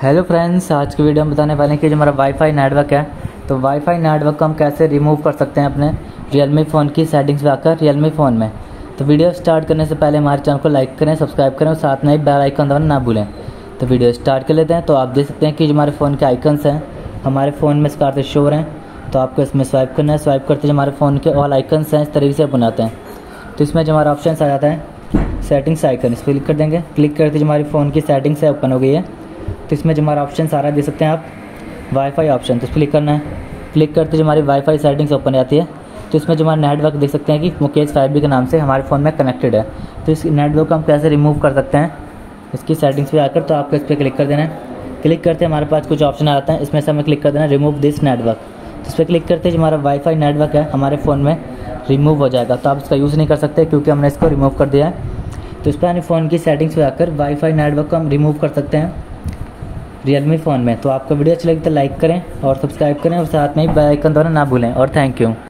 Hello friends आज के video में बताने वाले हैं कि जो हमारा वाईफाई नेटवर्क है तो वाईफाई नेटवर्क को हम कैसे रिमूव कर सकते हैं अपने रियलमी फ़ोन की सेटिंग्स में आकर रियलमी फ़ोन में। तो वीडियो स्टार्ट करने से पहले हमारे चैनल को लाइक करें सब्सक्राइब करें और साथ में ही बेल आइकन दबाना ना भूलें। तो वीडियो स्टार्ट कर लेते हैं तो आप देख सकते हैं कि जो हमारे फ़ोन के आइकन्स हैं, हमारे फ़ोन में इस से शो हैं तो आपको इसमें स्वाइप करना है स्वाइप करते जो हमारे फ़ोन के ऑल आइकन्स हैं, इस तरीके से बनाते हैं। तो इसमें जो हमारा ऑप्शन आ जाता है सेटिंग्स आइकन इस पर क्लिक कर देंगे। क्लिक करते जो हमारी फ़ोन की सेटिंग्स है ओपन हो गई है। तो इसमें जो हमारा ऑप्शन सारा दे सकते हैं आप। वाईफाई ऑप्शन तो पर क्लिक करना है। क्लिक करते जो हमारी वाईफाई सेटिंग्स ओपन आती है तो इसमें जो हमारा नेटवर्क देख सकते हैं कि मुकेश फाइव के नाम से हमारे फ़ोन में कनेक्टेड है। तो इस नेटवर्क को हम कैसे रिमूव कर सकते हैं, इसकी सेटिंग्स पे आकर तो आपको इस पर क्लिक कर देना है। क्लिक करते हमारे पास कुछ ऑप्शन आ जाता है, इसमें से हमें क्लिक कर देना है रिमूव दिस नेटवर्क तो इस पर क्लिक करते जो हमारा वाईफाई नेटवर्क है, हमारे फ़ोन में रिमूव हो जाएगा। तो आप इसका यूज़ नहीं कर सकते, क्योंकि हमने इसको रिमूव कर दिया है। तो इस पर यानी फ़ोन की सेटिंग्स पे आकर वाईफाई नेटवर्क को हम रिमूव कर सकते हैं। रियलमी फ़ोन में। तो आपको वीडियो अच्छी लगी तो लाइक करें और सब्सक्राइब करें और साथ में ही बेल आइकन द्वारा ना भूलें। और थैंक यू